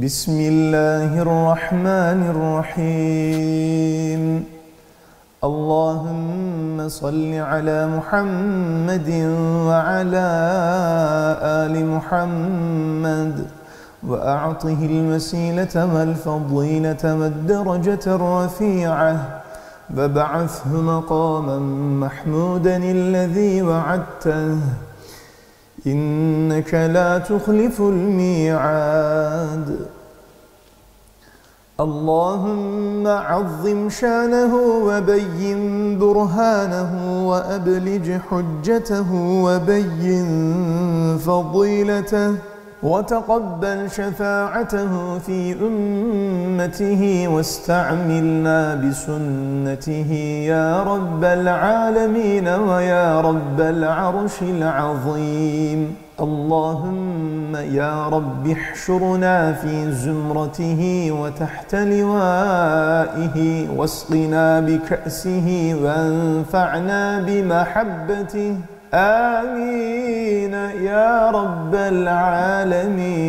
بسم الله الرحمن الرحيم. اللهم صل على محمد وعلى آل محمد وأعطه المسيلة والفضيلة والدرجة الرفيعة وبعثه مقاما محمودا الذي وعدته. إنك لا تخلف الميعاد. اللهم عظم شانه وبين برهانه وأبلج حجته وبين فضيلته. وتقبل شفاعته في أمته واستعملنا بسنته. يا رب العالمين ويا رب العرش العظيم. اللهم يا رب احشرنا في زمرته وتحت لوائه واسقنا بكأسه وانفعنا بمحبته. آمين يا رب العالمين.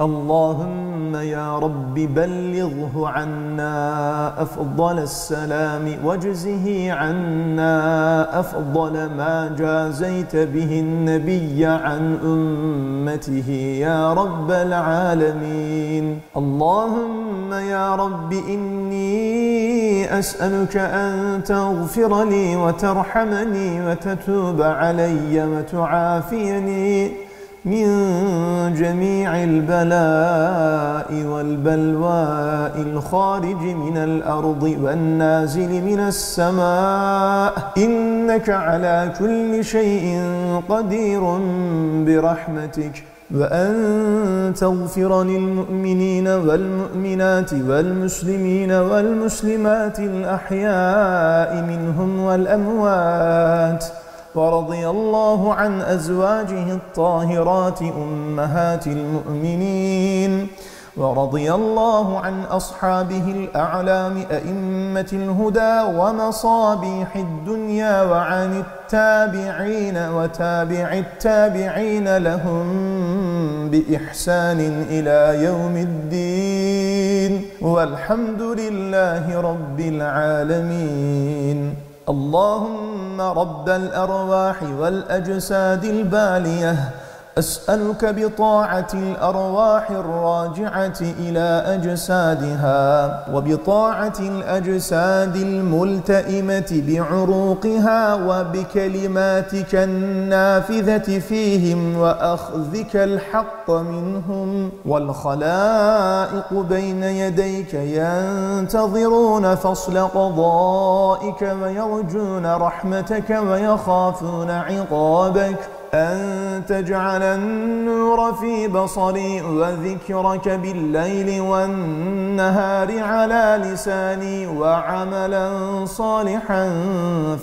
اللهم يا رب بلغه عنا أفضل السلام واجزه عنا أفضل ما جازيت به النبي عن أمته يا رب العالمين. اللهم يا رب إني أسألك أن تغفر لي وترحمني وتتوب علي وتعافيني. من جميع البلاء والبلواء الخارج من الأرض والنازل من السماء. إنك على كل شيء قدير برحمتك. وأن تغفر للمؤمنين والمؤمنات والمسلمين والمسلمات الأحياء منهم والأموات. ورضي الله عن أزواجه الطاهرات أمهات المؤمنين. ورضي الله عن أصحابه الأعلام أئمة الهدى ومصابيح الدنيا وعن التابعين وتابع التابعين لهم بإحسان إلى يوم الدين. والحمد لله رب العالمين. اللهم رب الأرواح والأجساد البالية أسألك بطاعة الأرواح الراجعة إلى أجسادها وبطاعة الأجساد الملتئمة بعروقها وبكلماتك النافذة فيهم وأخذك الحق منهم والخلائق بين يديك ينتظرون فصل قضائك ويرجون رحمتك ويخافون عقابك أن تجعل النور في بصري وذكرك بالليل والنهار على لساني وعملا صالحا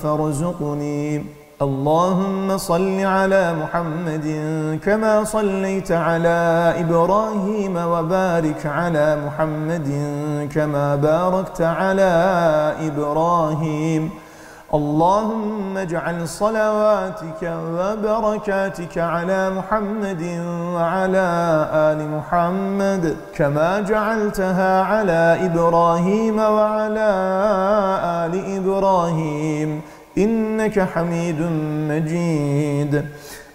فارزقني. اللهم صل على محمد كما صليت على إبراهيم وبارك على محمد كما باركت على إبراهيم. اللهم اجعل صلواتك وبركاتك على محمد وعلى آل محمد كما جعلتها على إبراهيم وعلى آل إبراهيم. إنك حميد مجيد.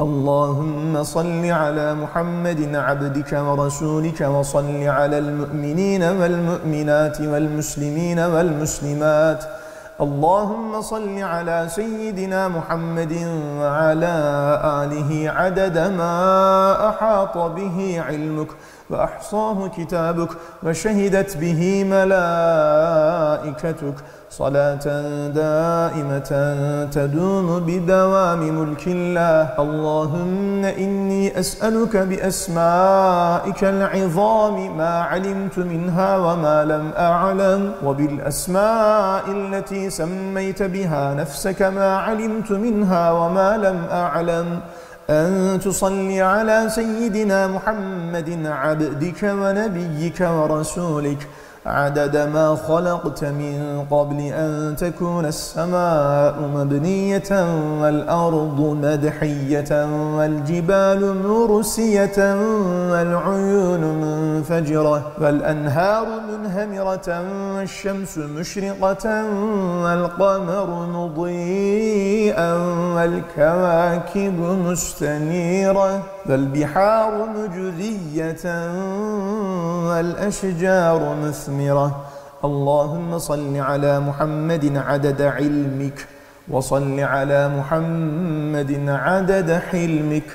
اللهم صل على محمد عبدك ورسولك وصل على المؤمنين والمؤمنات والمسلمين والمسلمات. اللهم صل على سيدنا محمد وعلى آله عدد ما أحاط به علمك. وأحصاه كتابك وشهدت به ملائكتك. صلاة دائمة تدوم بدوام ملك الله. اللهم إني أسألك بأسمائك العظام ما علمت منها وما لم أعلم وبالأسماء التي سميت بها نفسك ما علمت منها وما لم أعلم. أن تصلي على سيدنا محمد عبدك ونبيك ورسولك. عدد ما خلقت من قبل أن تكون السماء مبنية والأرض مدحية والجبال مرسية والعيون منفجرة والأنهار منهمرة والشمس مشرقة والقمر مضيئا والكواكب مستنيرة والبحار مجرية والأشجار مثمرة اللهم صل على محمد عدد علمك وصل على محمد عدد حلمك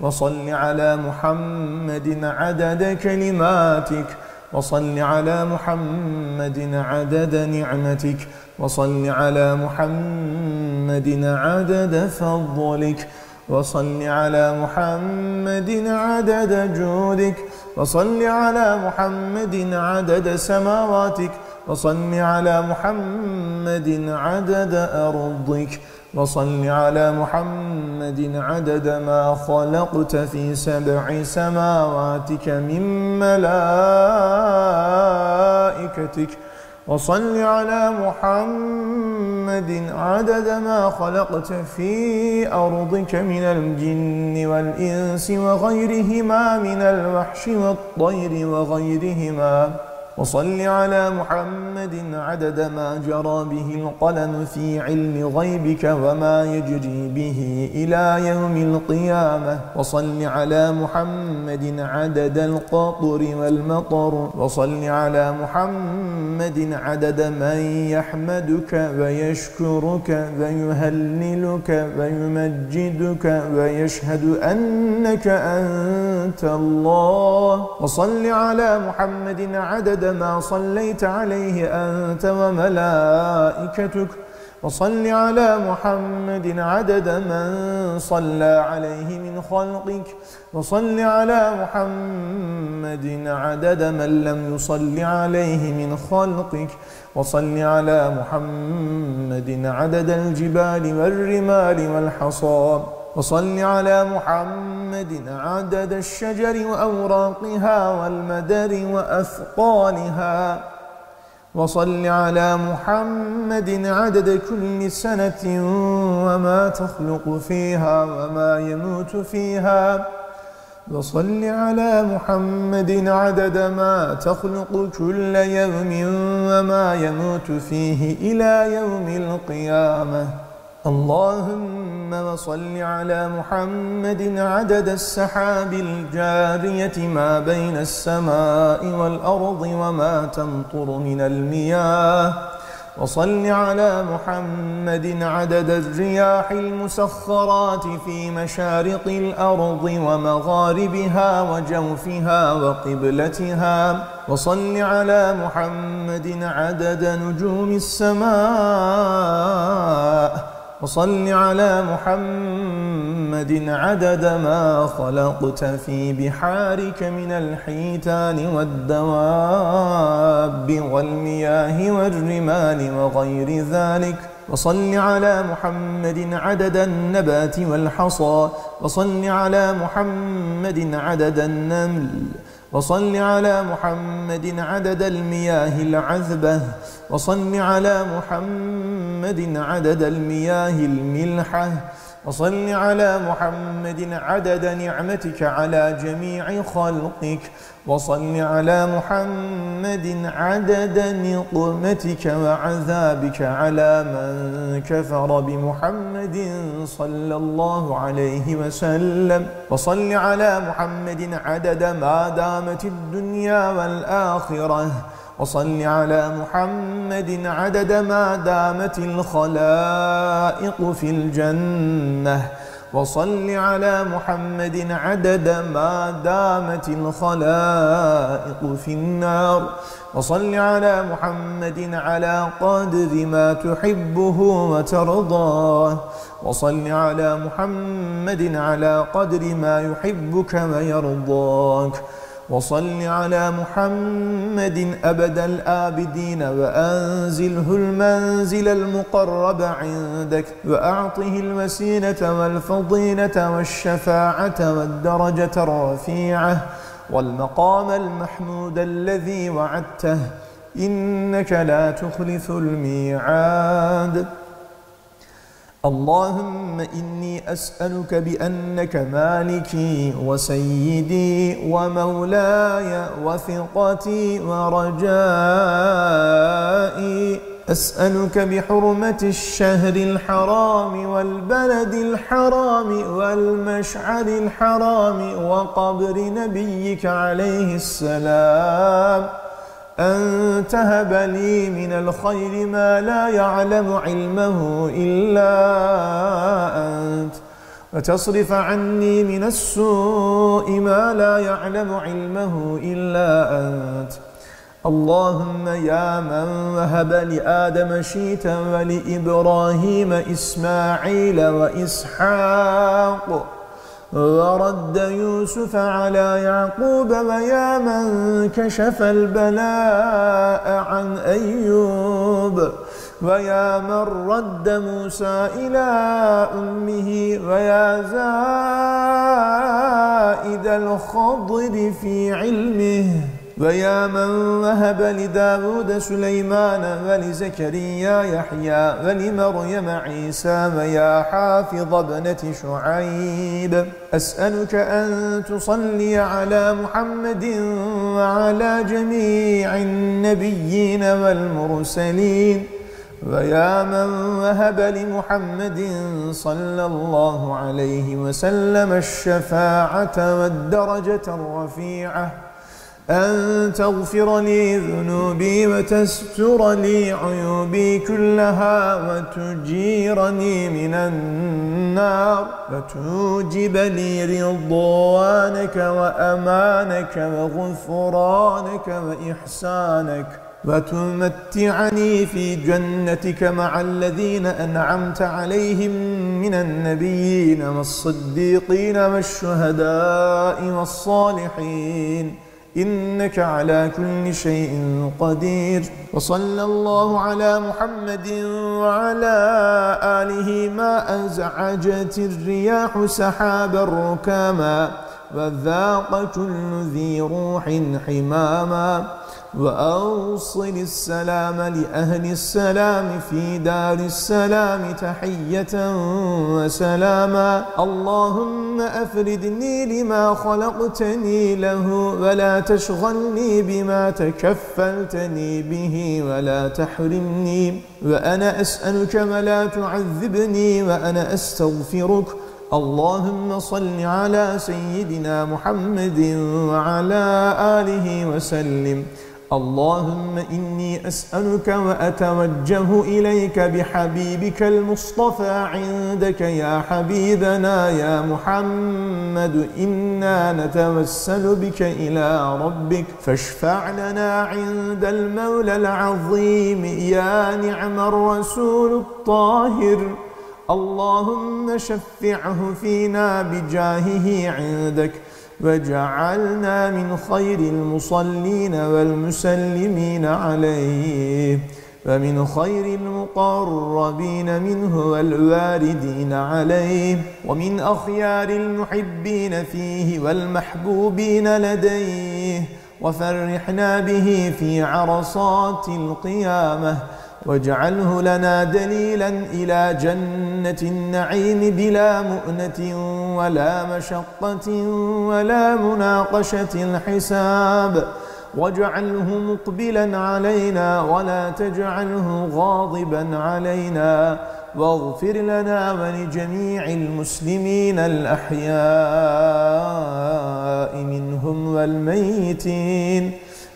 وصل على محمد عدد كلماتك وصل على محمد عدد نعمتك وصل على محمد عدد فضلك. وصل على محمد عدد جودك. وصل على محمد عدد سماواتك. وصل على محمد عدد أرضك. وصل على محمد عدد ما خلقت في سبع سماواتك من ملائكتك. وصل على محمد عدد ما خلقت في أرضك من الجن والإنس وغيرهما من الوحش والطير وغيرهما. وصل على محمد عدد ما جرى به القلم في علم غيبك وما يجري به إلى يوم القيامة. وصل على محمد عدد القطر والمطر. وصل على محمد عدد من يحمدك ويشكرك ويهللك ويمجدك ويشهد أنك أنت الله. وصل على محمد عدد ما صليت عليه أنت وملائكتك. وصل على محمد عدد من صلى عليه من خلقك. وصل على محمد عدد من لم يصل عليه من خلقك. وصل على محمد عدد الجبال والرمال والحصاب وصل على محمد عدد الشجر وأوراقها والمدر وأثقالها. وصل على محمد عدد كل سنة وما تخلق فيها وما يموت فيها. وصل على محمد عدد ما تخلق كل يوم وما يموت فيه إلى يوم القيامة. اللهم وصل على محمد عدد السحاب الجارية ما بين السماء والأرض وما تمطر من المياه. وصل على محمد عدد الرياح المسخرات في مشارق الأرض ومغاربها وجوفها وقبلتها. وصل على محمد عدد نجوم السماء. وصل على محمد عدد ما خلقت في بحارك من الحيتان والدواب والمياه والرمال وغير ذلك. وصل على محمد عدد النبات والحصى. وصل على محمد عدد النمل. وصل على محمد عدد المياه العذبة. وصل على محمد عدد المياه الملحة. وصل على محمد عدد نعمتك على جميع خلقك. وصل على محمد عدد نقمتك وعذابك على من كفر بمحمد صلى الله عليه وسلم. وصل على محمد عدد ما دامت الدنيا والآخرة. وصل على محمد عدد ما دامت الخلائق في الجنة. وصل على محمد عدد ما دامت الخلائق في النار. وصل على محمد على قدر ما تحبه وترضاه. وصل على محمد على قدر ما يحبك ويرضاك. وصل على محمد أبد الآبدين وأنزله المنزل المقرب عندك وأعطه الوسيلة والفضيلة والشفاعة والدرجة الرفيعة والمقام المحمود الذي وعدته إنك لا تخلف الميعاد. اللهم إني أسألك بأنك مالكي وسيدي ومولاي وثقتي ورجائي. أسألك بحرمة الشهر الحرام والبلد الحرام والمشعر الحرام وقبر نبيك عليه السلام. أن تهب لي من الخير ما لا يعلم علمه إلا أنت. وتصرف عني من السوء ما لا يعلم علمه إلا أنت. اللهم يا من وهب لآدم شيتا ولإبراهيم إسماعيل وإسحاق ورد يوسف على يعقوب ويا من كشف البلاء عن أيوب ويا من رد موسى إلى أمه ويا زائد الخضر في علمه ويا من وهب لداود سليمان ولزكريا يحيى ولمريم عيسى ويا حافظ ابنة شعيب. أسألك أن تصلي على محمد وعلى جميع النبيين والمرسلين. ويا من وهب لمحمد صلى الله عليه وسلم الشفاعة والدرجة الرفيعة. أن تغفر لي ذنوبي وتستر لي عيوبي كلها وتجيرني من النار وتوجب لي رضوانك وأمانك وغفرانك وإحسانك وتمتعني في جنتك مع الذين أنعمت عليهم من النبيين والصديقين والشهداء والصالحين إنك على كل شيء قدير. وصلى الله على محمد وعلى آله ما أزعجت الرياح سحابا ركاما وذاق كل ذي روح حماما. وأوصل السلام لأهل السلام في دار السلام تحية وسلاما. اللهم أفردني لما خلقتني له ولا تشغلني بما تكفلتني به ولا تحرمني. وأنا أسألك ولا تعذبني وأنا أستغفرك. اللهم صل على سيدنا محمد وعلى آله وسلم. اللهم إني أسألك وأتوجه إليك بحبيبك المصطفى عندك يا حبيبنا يا محمد. إنا نتوسل بك إلى ربك. فاشفع لنا عند المولى العظيم يا نعم الرسول الطاهر. اللهم شفعه فينا بجاهه عندك. وجعلنا من خير المصلين والمسلمين عليه ومن خير المقربين منه والواردين عليه ومن أخيار المحبين فيه والمحبوبين لديه وفرحنا به في عرصات القيامة واجعله لنا دليلا إلى جنة النعيم بلا مؤنة ولا مشقة ولا مناقشة الحساب. واجعله مقبلا علينا ولا تجعله غاضبا علينا. واغفر لنا ولجميع المسلمين الأحياء منهم والميتين.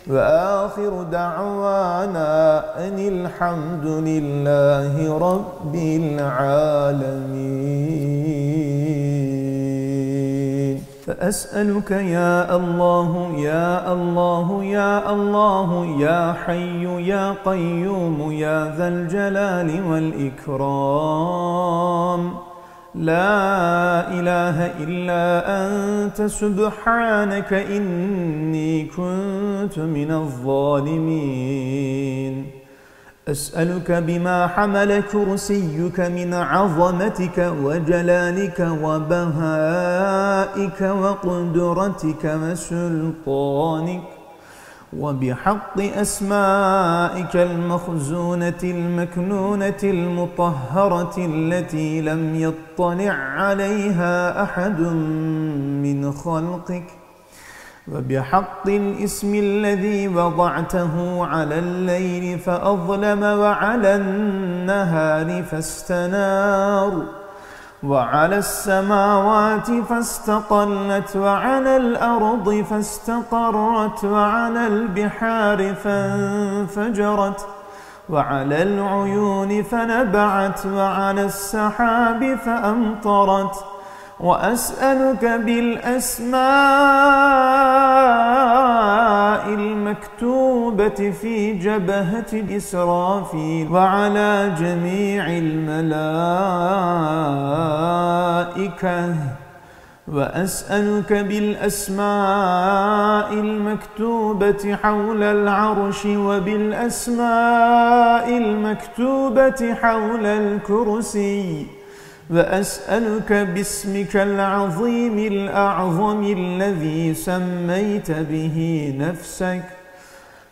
وآخر دعوانا أن الحمد لله رب العالمين. فأسألك يا الله يا الله يا الله يا حي يا قيوم يا ذا الجلال والإكرام. لا إله إلا أنت سبحانك إني كنت من الظالمين. أسألك بما حمل كرسيك من عظمتك وجلالك وبهائك وقدرتك وسلطانك. وبحق أسمائك المخزونة المكنونة المطهرة التي لم يطلع عليها أحد من خلقك. وبحق الاسم الذي وضعته على الليل فأظلم وعلى النهار فاستنار. وعلى السماوات فاستقلت وعلى الأرض فاستقرت وعلى البحار فانفجرت وعلى العيون فنبعت وعلى السحاب فأمطرت وأسألك بالأسماء المكتوبة في جبهة إسرافيل وعلى جميع الملائكة. وأسألك بالأسماء المكتوبة حول العرش وبالأسماء المكتوبة حول الكرسي. وأسألك باسمك العظيم الأعظم الذي سميت به نفسك.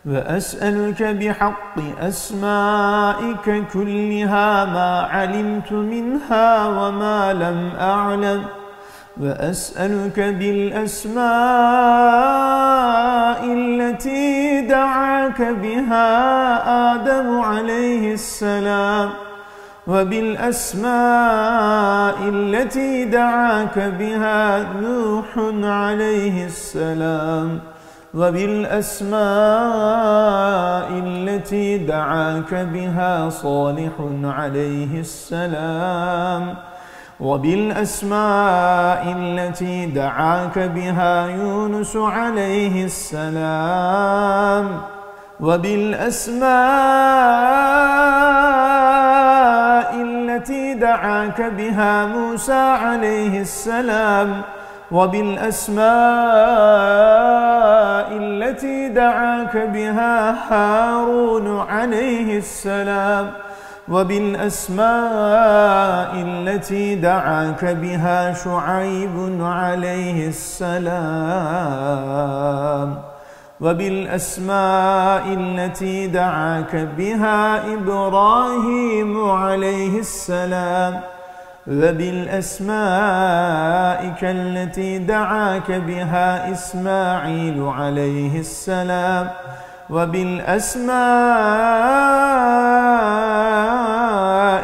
وأسألك بحق أسمائك كلها ما علمت منها وما لم أعلم. وأسألك بالأسماء التي دعاك بها آدم عليه السلام. وبالأسماء التي دعاك بها نوح عليه السلام. وبالأسماء التي دعاك بها صالح عليه السلام. وبالأسماء التي دعاك بها يونس عليه السلام. وبالأسماء دعاك بها موسى عليه السلام وبالأسماء التي دعاك بها هارون عليه السلام وبالأسماء التي دعاك بها شعيب عليه السلام وبالأسماء التي دعاك بها إبراهيم عليه السلام وبالأسمائك التي دعاك بها إسماعيل عليه السلام وبالأسماء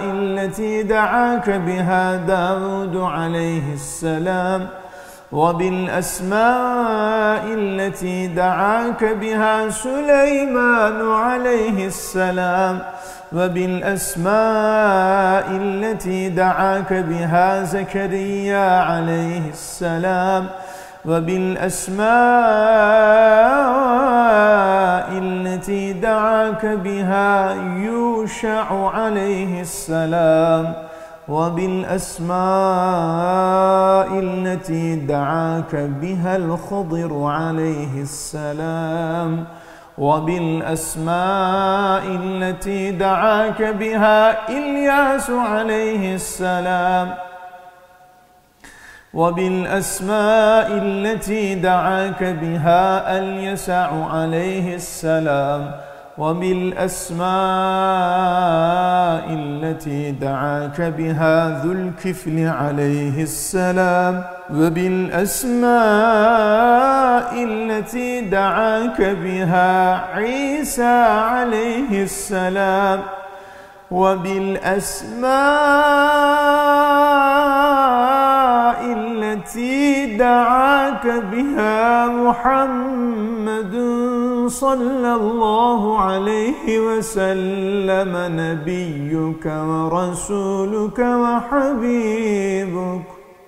التي دعاك بها داود عليه السلام وبالأسماء التي دعاك بها سليمان عليه السلام وبالأسماء التي دعاك بها زكريا عليه السلام وبالأسماء التي دعاك بها يوشع عليه السلام. وبالأسماء التي دعاك بها الخضر عليه السلام. وبالأسماء التي دعاك بها إلياس عليه السلام. وبالأسماء التي دعاك بها اليسع عليه السلام. وبالأسماء التي دعاك بها ذو الكفل عليه السلام وبالأسماء التي دعاك بها عيسى عليه السلام وبالأسماء التي دعاك بها محمد صلى الله عليه وسلم نبيك ورسولك وحبيبك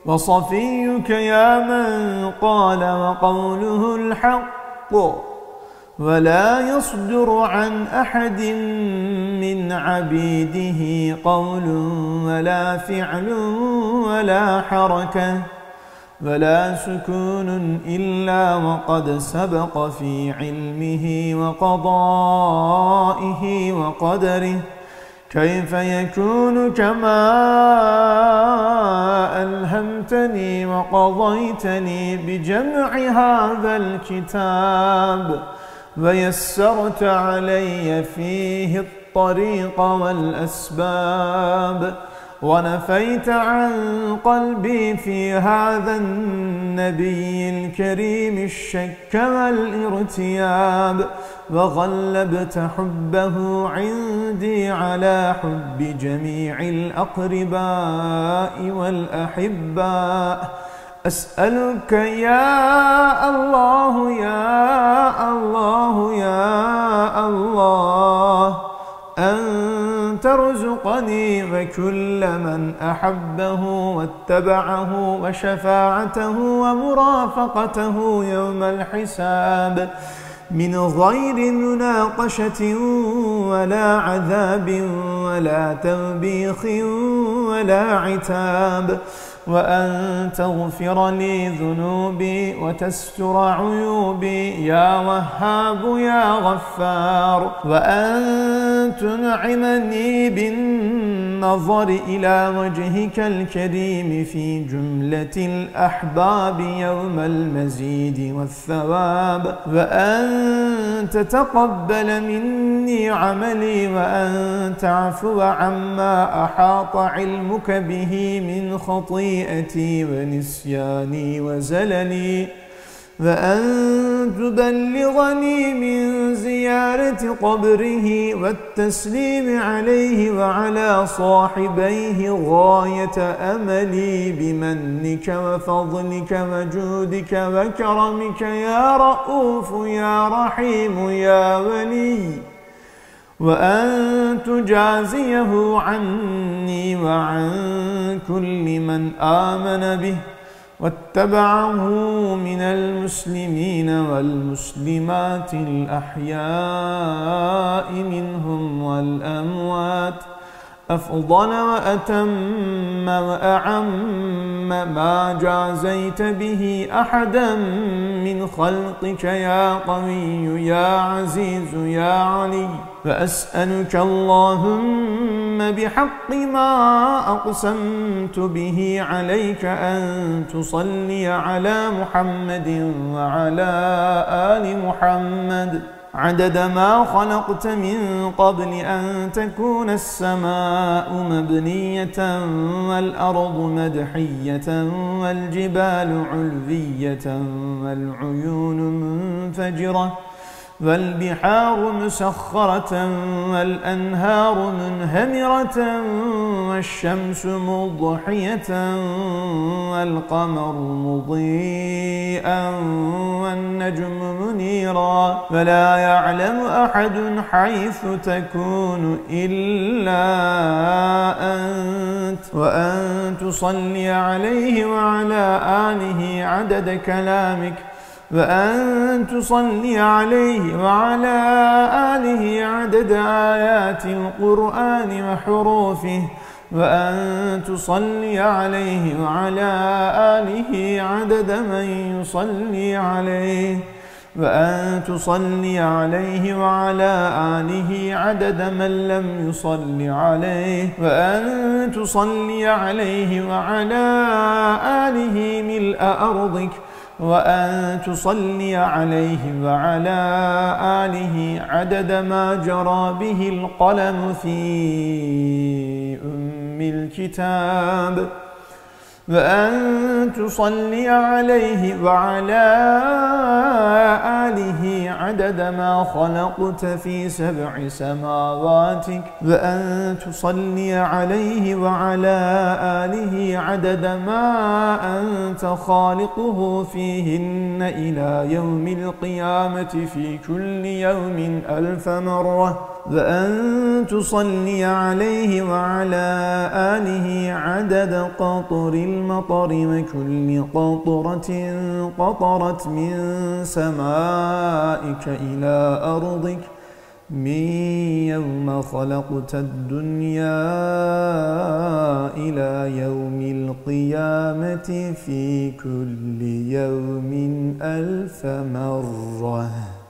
وصفيك يا من قال وقوله الحق ولا يصدر عن أحد من عبيده قول ولا فعل ولا حركة ولا سكون إلا وقد سبق في علمه وقضائه وقدره. كيف يكون كما ألهمتني وقضيتني بجمع هذا الكتاب ويسرت علي فيه الطريق والأسباب. ونفيت عن قلبي في هذا النبي الكريم الشك والارتياب وغلبت حبه عندي على حب جميع الأقرباء والأحباء. أسألك يا الله يا الله يا الله أن ترزقني وكل من أحبه واتبعه وشفاعته ومرافقته يوم الحساب. من غير مناقشة ولا عذاب ولا توبيخ ولا عتاب. وأن تغفر لي ذنوبي وتستر عيوبي يا وهاب يا غفار. وأن تنعمني بالنظر إلى وجهك الكريم في جملة الأحباب يوم المزيد والثواب. وأن تتقبل مني عملي وأن تعفو عما أحاط علمك به من خطيئتي ونسياني وزلني وأن تبلغني من زيارة قبره والتسليم عليه وعلى صاحبيه غاية أملي بمنك وفضلك وجودك وكرمك. يا رؤوف يا رحيم يا ولي. وأن تجازيه عني وعن كل من آمن به. واتبعه من المسلمين والمسلمات الأحياء منهم والأموات أفضل وأتم وأعم ما جازيت به أحدا من خلقك يا قوي يا عزيز يا علي فأسألك اللهم بحق ما أقسمت به عليك أن تصلي على محمد وعلى آل محمد. عدد ما خلقت من قبل أن تكون السماء مبنية والأرض مدحية والجبال علوية والعيون منفجرة. والبحار مسخرة والأنهار منهمرة والشمس مضحية والقمر مضيئا والنجم منيرا فلا يعلم أحد حيث تكون إلا أنت وأن تصلي عليه وعلى آله عدد كلامك وأن تصلي عليه وعلى آله عدد آيات القرآن وحروفه وأن تصلي عليه وعلى آله عدد من يصلي عليه وأن تصلي عليه وعلى آله عدد من لم يصل عليه وأن تصلي عليه وعلى آله ملء أرضك. وأن تصلي عليه وعلى آله عدد ما جرى به القلم في أم الكتاب. وأن تصلي عليه وعلى آله عدد ما خلقت في سبع سماواتك وأن تصلي عليه وعلى آله عدد ما أنت خالقه فيهن إلى يوم القيامة في كل يوم ألف مرة. وأن تصلي عليه وعلى آله عدد قطر المطر وكل قطرة قطرت من سمائك إلى أرضك. من يوم خلقت الدنيا إلى يوم القيامة في كل يوم ألف مرة.